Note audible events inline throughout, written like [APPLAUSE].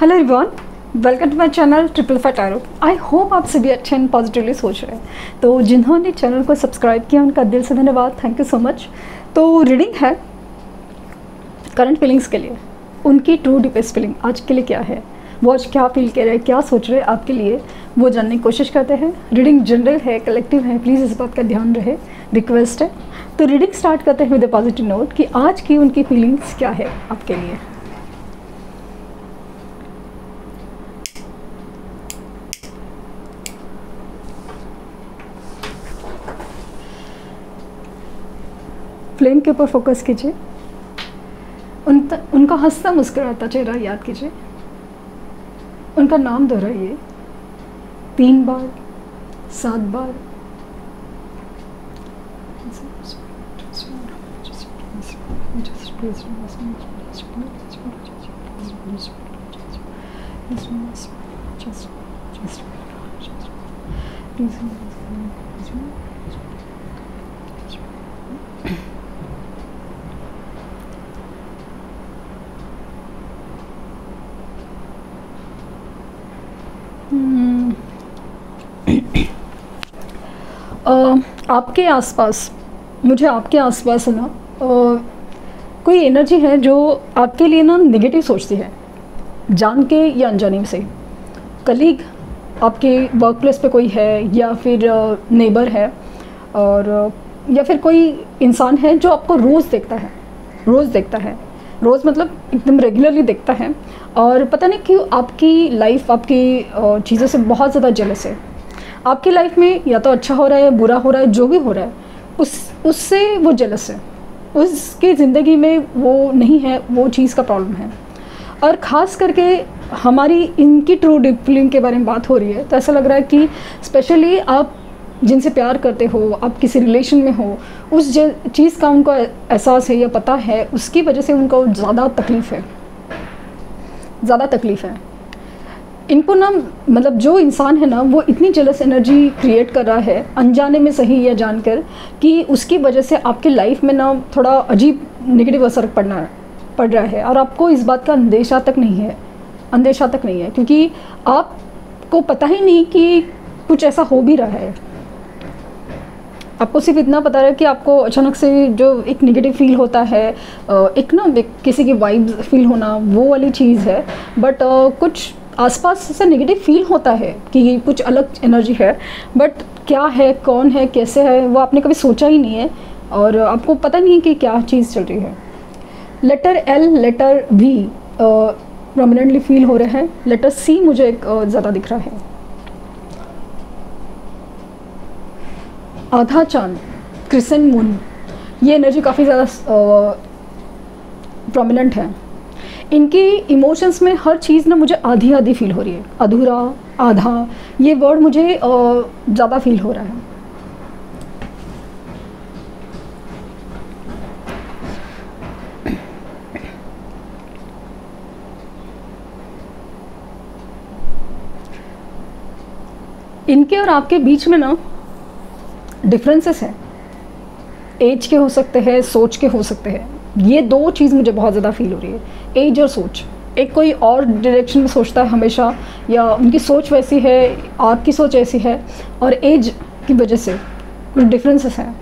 Hello everyone welcome to my channel triple five tarot I hope आप सभी अच्छे and positively सोच रहे हैं। तो जिन्होंने चैनल को सब्सक्राइब किया, उनका दिल से धन्यवाद। थैंक यू सो मच तो रीडिंग है करंट फीलिंग्स के लिए। उनकी ट्रू डिपेस्ट फीलिंग आज के लिए क्या है? वो आज क्या फील कर रहे हैं? क्या सोच रहे हैं आपके लिए? वो जानने की कोशिश करते हैं। रीडिंग जनरल है कलेक्टिव है। प्लीज़ इस बात का ध्यान रहे। रिक्वेस्ट है। तो रीडिंग स्टार्ट करते हैं विद पॉजिटिव नोट कि आज की उनकी फीलिंग्स क्या है आपके लिए? फ्लेम के ऊपर फोकस कीजिए उन उनका हंसता मुस्कुराता चेहरा याद कीजिए उनका नाम दोहराइए तीन बार सात बार आपके आसपास, मुझे आपके आसपास है ना कोई एनर्जी है जो आपके लिए ना नेगेटिव सोचती है? जान के या अनजाने से? कलीग आपके वर्क प्लेस पर कोई है या फिर नेबर है? और या फिर कोई इंसान है जो आपको रोज़ देखता है? रोज़ देखता है। रोज़ मतलब एकदम रेगुलरली देखता है। और पता नहीं क्यों आपकी लाइफ आपकी चीज़ों से बहुत ज़्यादा जेलस है। आपकी लाइफ में या तो अच्छा हो रहा है बुरा हो रहा है, जो भी हो रहा है, उस, उससे वो जलस है। उसकी ज़िंदगी में वो नहीं है, वो चीज़ का प्रॉब्लम है। और ख़ास करके हमारी इनकी ट्रू डिफलिंग के बारे में बात हो रही है तो ऐसा लग रहा है कि स्पेशली आप जिनसे प्यार करते हो, आप किसी रिलेशन में हो, उस चीज़ का उनको एहसास है या पता है, उसकी वजह से उनको ज़्यादा तकलीफ़ है। ज़्यादा तकलीफ़ है। इनको ना मतलब जो इंसान है ना, वो इतनी जलस एनर्जी क्रिएट कर रहा है, अनजाने में सही या जानकर, कि उसकी वजह से आपके लाइफ में ना थोड़ा अजीब नेगेटिव असर पड़ना, पड़ रहा है। और आपको इस बात का अंदेशा तक नहीं है, अंदेशा तक नहीं है, क्योंकि आपको पता ही नहीं कि कुछ ऐसा हो भी रहा है। आपको सिर्फ़ इतना पता है कि आपको अचानक से जो एक नेगेटिव फील होता है एक ना किसी की वाइब्स फील होना, वो वाली चीज़ है। बट कुछ आसपास से नेगेटिव फील होता है कि कुछ अलग एनर्जी है बट क्या है, कौन है, कैसे है, वो आपने कभी सोचा ही नहीं है और आपको पता नहीं है कि क्या चीज़ चल रही है। Letter L letter V prominently feel हो रहे हैं। लेटर सी मुझे एक ज़्यादा दिख रहा है। आधा चाँद क्रिसन मून ये एनर्जी काफ़ी ज़्यादा प्रोमिनेंट है। इनके इमोशंस में हर चीज़ ना मुझे आधी आधी फील हो रही है। अधूरा, आधा, ये वर्ड मुझे ज़्यादा फील हो रहा है। इनके और आपके बीच में ना डिफरेंसेस हैं। एज के हो सकते हैं, सोच के हो सकते हैं। ये दो चीज़ मुझे बहुत ज़्यादा फील हो रही है। एज और सोच। एक कोई और डायरेक्शन में सोचता है हमेशा, या उनकी सोच वैसी है आपकी सोच ऐसी है, और एज की वजह से कुछ डिफरेंसेस हैं।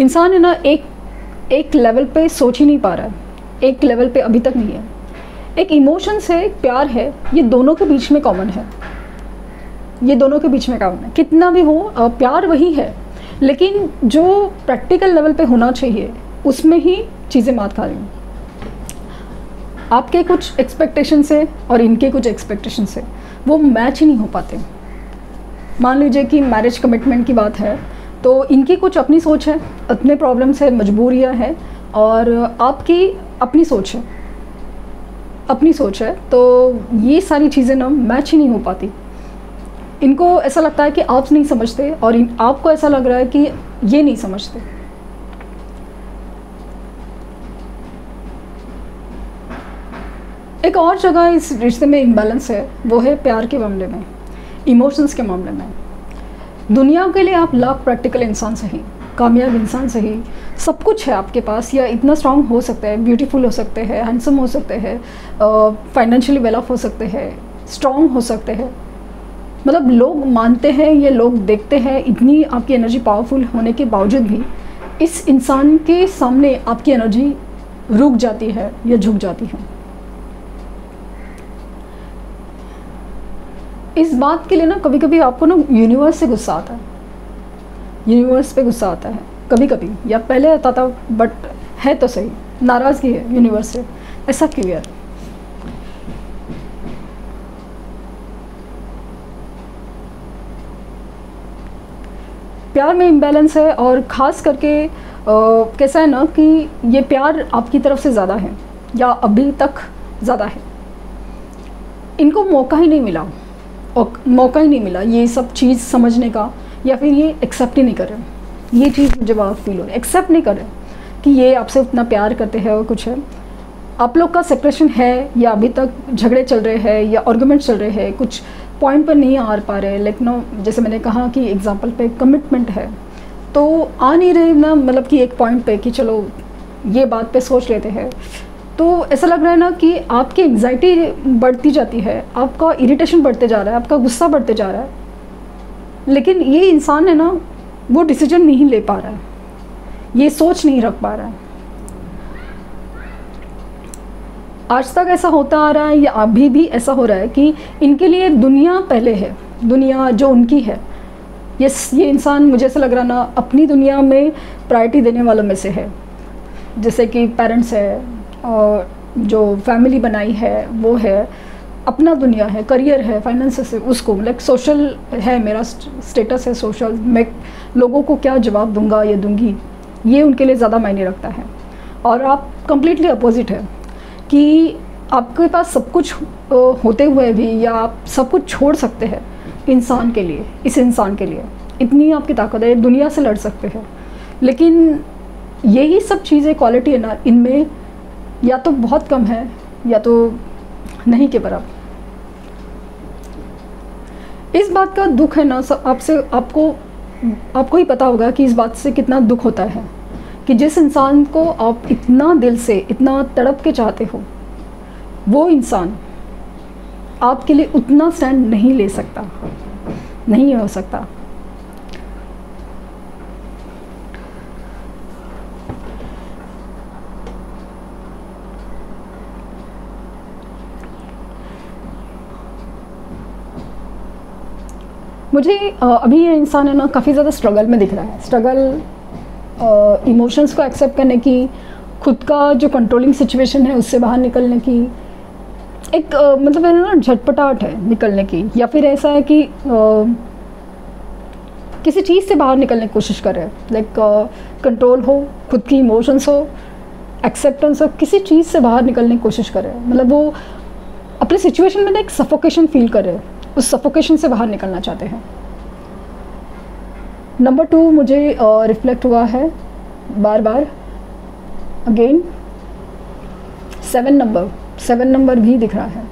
इंसान है ना, एक एक लेवल पे सोच ही नहीं पा रहा है। एक लेवल पे अभी तक नहीं है। एक इमोशंस है, एक प्यार है, ये दोनों के बीच में कॉमन है। ये दोनों के बीच में कॉमन है। कितना भी हो प्यार वही है। लेकिन जो प्रैक्टिकल लेवल पे होना चाहिए, उसमें ही चीज़ें मात खा रही आपके कुछ एक्सपेक्टेशन से और इनके कुछ एक्सपेक्टेशन से वो मैच ही नहीं हो पाते। मान लीजिए कि मैरिज कमिटमेंट की बात है तो इनकी कुछ अपनी सोच है, अपने प्रॉब्लम्स है, मजबूरियाँ हैं और आपकी अपनी सोच है। अपनी सोच है तो ये सारी चीज़ें ना मैच ही नहीं हो पाती। इनको ऐसा लगता है कि आप नहीं समझते और आपको ऐसा लग रहा है कि ये नहीं समझते। एक और जगह इस रिश्ते में इम्बैलेंस है, वो है प्यार के मामले में इमोशंस के मामले में। दुनिया के लिए आप लाख प्रैक्टिकल इंसान सही, कामयाब इंसान से ही सब कुछ है आपके पास, या इतना स्ट्रांग हो सकते हैं ब्यूटीफुल हो सकते हैं हैंडसम हो सकते हैं फाइनेंशियली वेल ऑफ़ हो सकते हैं स्ट्रांग हो सकते हैं। मतलब लोग मानते हैं, या लोग देखते हैं, इतनी आपकी एनर्जी पावरफुल होने के बावजूद भी, इस इंसान के सामने आपकी एनर्जी रुक जाती है या झुक जाती है। इस बात के लिए ना कभी कभी आपको ना यूनिवर्स से गुस्सा आता है। यूनिवर्स पे गुस्सा आता है कभी कभी या पहले आता था बट है तो सही। नाराज़गी है यूनिवर्स से। ऐसा क्यों है प्यार में इम्बैलेंस है और ख़ास करके आ, कैसा है ना कि ये प्यार आपकी तरफ़ से ज़्यादा है या अभी तक ज़्यादा है। इनको मौका ही नहीं मिला। मौका ही नहीं मिला ये सब चीज़ समझने का, या फिर ये एक्सेप्ट ही नहीं कर रहे। ये चीज़ मुझे बहुत फील हो रही एक्सेप्ट नहीं कर रहे कि ये आपसे उतना प्यार करते हैं और कुछ है। आप लोग का सेपरेशन है या अभी तक झगड़े चल रहे हैं या आर्गूमेंट चल रहे हैं, कुछ पॉइंट पर नहीं आ पा रहे लेकिन जैसे मैंने कहा कि एग्ज़ाम्पल पे कमिटमेंट है। तो आ नहीं रहे ना मतलब कि एक पॉइंट पे कि चलो, ये बात पे सोच लेते हैं। तो ऐसा लग रहा है ना कि आपकी एंग्जाइटी बढ़ती जाती है, आपका इरिटेशन बढ़ते जा रहा है, आपका गुस्सा बढ़ते जा रहा है। लेकिन ये इंसान है ना, वो डिसीज़न नहीं ले पा रहा है। ये सोच नहीं रख पा रहा है। आज तक ऐसा होता आ रहा है या अभी भी ऐसा हो रहा है कि इनके लिए दुनिया पहले है, दुनिया जो उनकी है। ये ये इंसान मुझे ऐसा लग रहा ना, अपनी दुनिया में प्रायोरिटी देने वालों में से है। जैसे कि पेरेंट्स है जो फैमिली बनाई है, वो है, अपना दुनिया है करियर है फाइनेंस है, उसको लाइक सोशल है, मेरा स्टेटस है सोशल मैं लोगों को क्या जवाब दूँगा, या दूँगी, ये उनके लिए ज़्यादा मायने रखता है। और आप कम्प्लीटली अपोजिट है, कि आपके पास सब कुछ होते हुए भी या आप सब कुछ छोड़ सकते हैं इंसान के लिए, इस इंसान के लिए। इतनी आपकी ताकत है दुनिया से लड़ सकते हैं। लेकिन यही सब चीज़ें क्वालिटी है ना, इनमें या तो बहुत कम है, या तो नहीं के बराबर। इस बात का दुख है ना सब आपसे, आपको आपको ही पता होगा कि इस बात से कितना दुख होता है, कि जिस इंसान को आप इतना दिल से, इतना तड़प के चाहते हो, वो इंसान आपके लिए उतना स्टैंड नहीं ले सकता, नहीं हो सकता। मुझे अभी ये इंसान है ना काफ़ी ज़्यादा स्ट्रगल में दिख रहा है। स्ट्रगल इमोशंस को एक्सेप्ट करने की खुद का जो कंट्रोलिंग सिचुएशन है उससे बाहर निकलने की एक आ, मतलब है ना झटपटाहट है निकलने की। या फिर ऐसा है कि आ, किसी चीज़ से बाहर निकलने की कोशिश कर रहे हैं। लाइक कंट्रोल हो खुद की इमोशंस हो एक्सेप्टेंस हो किसी चीज़ से बाहर निकलने की कोशिश कर रहे हैं। मतलब वो अपने सिचुएशन में ना एक सफोकेशन फील कर रहे हैं। उस सफोकेशन से बाहर निकलना चाहते हैं। नंबर टू मुझे रिफ्लेक्ट हुआ है बार बार again seven number seven number भी दिख रहा है।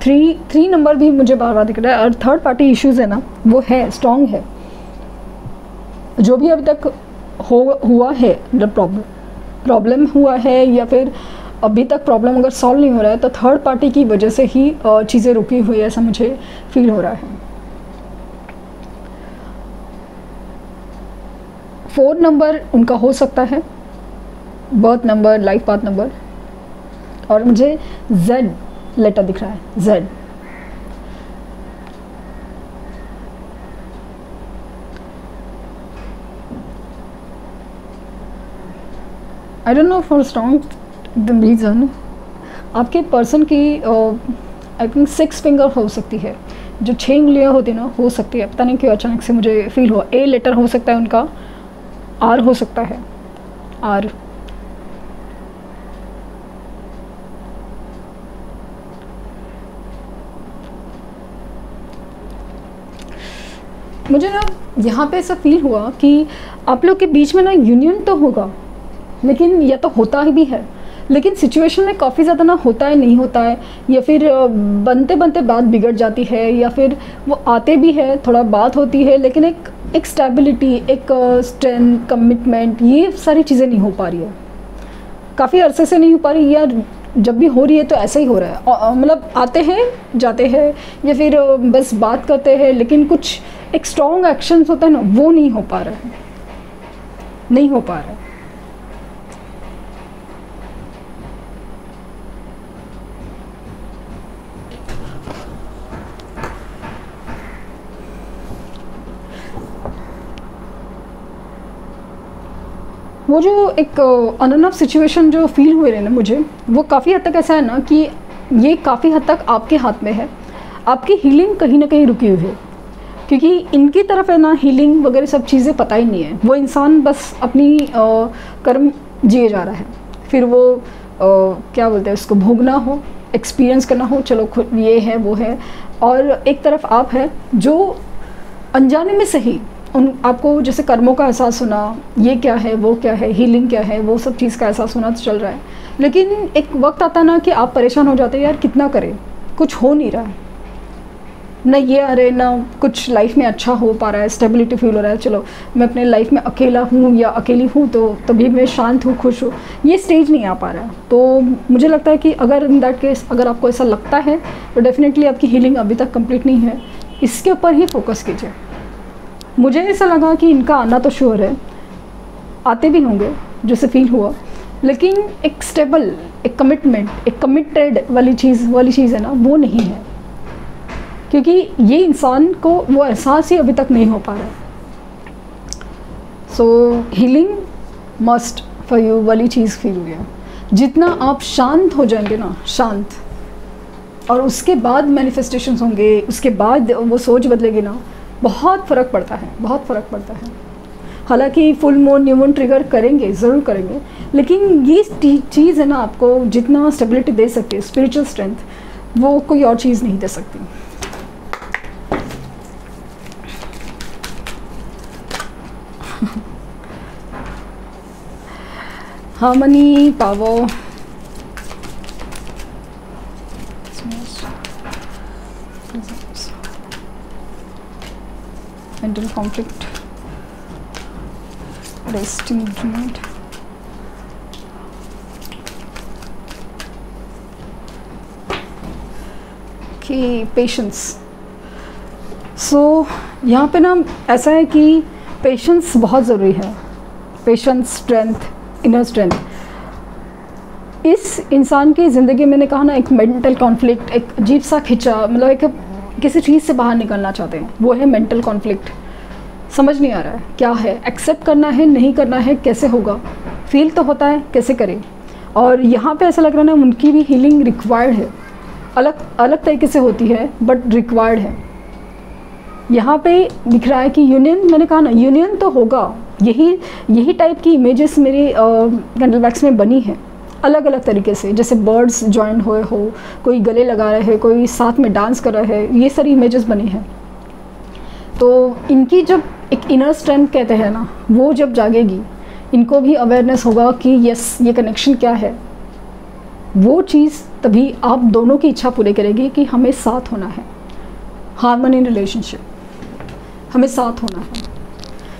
थ्री थ्री नंबर भी मुझे बार बार दिख रहा है। और थर्ड पार्टी इश्यूज़ है ना, वो है स्ट्रॉन्ग है। जो भी अभी तक हो, हुआ है मतलब प्रॉब्लम प्रॉब्लम हुआ है या फिर अभी तक प्रॉब्लम अगर सॉल्व नहीं हो रहा है तो थर्ड पार्टी की वजह से ही चीज़ें रुकी हुई ऐसा मुझे फील हो रहा है। फोर नंबर उनका हो सकता है birth number life path number और मुझे जेड लेटर दिख रहा है Z I don't know for strong reason आपके पर्सन की आई थिंक सिक्स फिंगर हो सकती है। जो छः उंगलियाँ होती ना, हो सकती है। पता नहीं क्यों अचानक से मुझे फील हुआ। ए लेटर हो सकता है उनका। आर हो सकता है। आर मुझे ना यहाँ पे ऐसा फील हुआ कि आप लोग के बीच में ना यूनियन तो होगा। लेकिन यह तो होता ही भी है। लेकिन सिचुएशन में काफ़ी ज़्यादा ना होता है, नहीं होता है, या फिर बनते बनते बात बिगड़ जाती है, या फिर वो आते भी है, थोड़ा बात होती है, लेकिन एक एक स्टेबिलिटी एक स्ट्रेंथ कमिटमेंट ये सारी चीज़ें नहीं हो पा रही है। काफ़ी अरसे से नहीं हो पा रही, या जब भी हो रही है तो ऐसा ही हो रहा है। मतलब आते हैं, जाते हैं, या फिर बस बात करते हैं, लेकिन कुछ एक स्ट्रॉन्ग एक्शन होता है ना, वो नहीं हो पा रहा है। नहीं हो पा रहा है। वो जो एक अननफ सिचुएशन जो फील हुए रहे ना मुझे वो काफ़ी हद तक ऐसा है ना कि ये काफ़ी हद तक आपके हाथ में है। आपकी हीलिंग कहीं ना कहीं रुकी हुई है। क्योंकि इनकी तरफ़ है ना हीलिंग वगैरह सब चीज़ें पता ही नहीं है। वो इंसान बस अपनी आ, कर्म जिए जा रहा है। फिर वो आ, क्या बोलते हैं उसको भोगना हो एक्सपीरियंस करना हो चलो ये है वो है। और एक तरफ़ आप है जो अनजाने में सही उन, आपको जैसे कर्मों का एहसास होना, ये क्या है, वो क्या है हीलिंग क्या है, वो सब चीज़ का एहसास होना तो चल रहा है। लेकिन एक वक्त आता ना कि आप परेशान हो जाते यार, कितना करें? कुछ हो नहीं रहा है। ना ये आ रहे, ना कुछ लाइफ में अच्छा हो पा रहा है स्टेबिलिटी फील हो रहा है, चलो, मैं अपने लाइफ में अकेला हूँ या अकेली हूँ तो तभी मैं शांत हूँ, खुश हूँ। ये स्टेज नहीं आ पा रहा है। तो मुझे लगता है कि अगर इन दैट केस अगर आपको ऐसा लगता है तो डेफिनेटली आपकी हीलिंग अभी तक कंप्लीट नहीं है। इसके ऊपर ही फोकस कीजिए। मुझे ऐसा लगा कि इनका आना तो श्योर है। आते भी होंगे, जैसे फील हुआ। लेकिन एक स्टेबल एक कमिटमेंट एक कमिटेड वाली चीज़ वाली चीज़ है ना, वो नहीं है। क्योंकि ये इंसान को वो एहसास ही अभी तक नहीं हो पा रहा so healing must for you वाली चीज़ फील हुई है। जितना आप शांत हो जाएँगे ना, शांत, और उसके बाद मैनिफेस्टेशंस होंगे, उसके बाद वो सोच बदलेगी ना बहुत फ़र्क पड़ता है, बहुत फ़र्क पड़ता है। हालाँकि full moon new moon trigger करेंगे, ज़रूर करेंगे, लेकिन ये चीज़ है ना आपको जितना स्टेबिलिटी दे सकती है स्पिरिचुअल स्ट्रेंथ वो कोई और चीज़ नहीं दे सकती। [LAUGHS] harmony power conflict. Resting movement कि पेशेंस सो यहाँ पे ना ऐसा है कि पेशेंस बहुत ज़रूरी है. पेशेंस स्ट्रेंथ इनर स्ट्रेंथ इस इंसान की ज़िंदगी मैंने कहा ना, एक मेंटल कॉन्फ्लिक्ट एक अजीब सा खिंचा मतलब एक किसी चीज़ से बाहर निकलना चाहते हैं. वो है मेंटल कॉन्फ्लिक्ट समझ नहीं आ रहा है। क्या है? एक्सेप्ट करना है, नहीं करना है, कैसे होगा? फील तो होता है, कैसे करें? और यहाँ पे ऐसा लग रहा है ना, उनकी भी हीलिंग रिक्वायर्ड है। अलग अलग तरीके से होती है बट रिक्वायर्ड है। यहाँ पे दिख रहा है कि यूनियन मैंने कहा ना यूनियन तो होगा। यही यही टाइप की इमेजेस मेरी कैंडल वैक्स में बनी है। अलग अलग तरीके से, जैसे बर्ड्स ज्वाइन हुए हो, कोई गले लगा रहे हैं, कोई साथ में डांस कर रहे हैं, ये सारी इमेजेस बनी हैं। तो इनकी जब एक इनर स्ट्रेंथ कहते हैं ना वो जब जागेगी इनको भी अवेयरनेस होगा कि यस ये कनेक्शन क्या है। वो चीज़ तभी आप दोनों की इच्छा पूरी करेगी कि हमें साथ होना है। हारमोनी रिलेशनशिप हमें साथ होना है।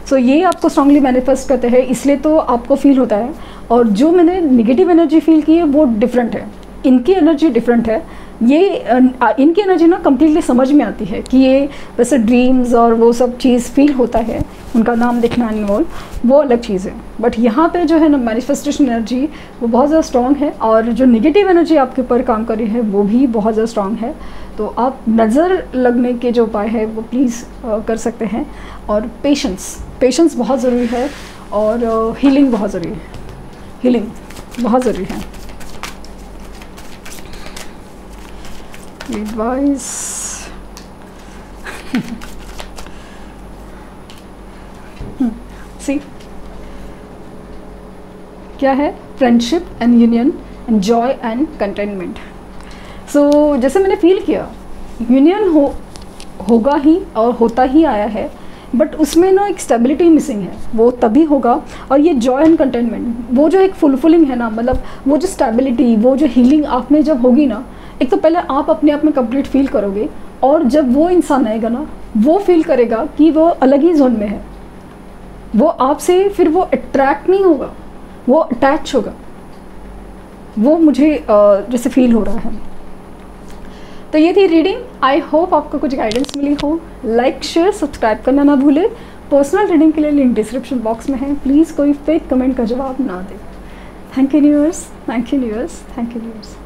सो so, ये आपको स्ट्रांगली मैनिफेस्ट करते हैं इसलिए तो आपको फील होता है। और जो मैंने निगेटिव एनर्जी फील की है वो डिफरेंट है। इनकी एनर्जी डिफरेंट है। ये इनकी एनर्जी ना कम्प्लीटली समझ में आती है कि ये वैसे ड्रीम्स और वो सब चीज़ फील होता है, उनका नाम देखना इन्वॉल्व वो अलग चीज़ है। बट यहाँ पे जो है ना मैनिफेस्टेशन एनर्जी वो बहुत ज़्यादा स्ट्रॉन्ग है और जो निगेटिव एनर्जी आपके ऊपर काम कर रही है, वो भी बहुत ज़्यादा स्ट्रॉन्ग है। तो आप नज़र लगने के जो उपाय है, वो प्लीज़ कर सकते हैं। और पेशेंस पेशेंस बहुत ज़रूरी है और हीलिंग बहुत ज़रूरी है। हीलिंग बहुत ज़रूरी है। एडवाइस सी क्या है? Friendship and union and joy and contentment so जैसे मैंने फील किया यूनियन हो, होगा ही और होता ही आया है बट उसमें ना एक स्टेबिलिटी मिसिंग है। वो तभी होगा और ये जॉय एंड कंटेनमेंट वो जो एक फुलफिलिंग है ना मतलब वो जो स्टेबिलिटी वो जो हीलिंग आप में जब होगी ना एक तो पहले आप अपने आप में कंप्लीट फील करोगे और जब वो इंसान आएगा ना, वो फील करेगा कि वो अलग ही जोन में है। वो आपसे फिर वो अट्रैक्ट नहीं होगा, वो अटैच होगा। वो मुझे जैसे फील हो रहा है। तो ये थी रीडिंग आई होप आपको कुछ गाइडेंस मिली हो। लाइक शेयर सब्सक्राइब करना ना भूले। पर्सनल रीडिंग के लिए लिंक डिस्क्रिप्शन बॉक्स में है। प्लीज़ कोई फेक कमेंट का जवाब ना दे। Thank you newers thank you newers thank you newers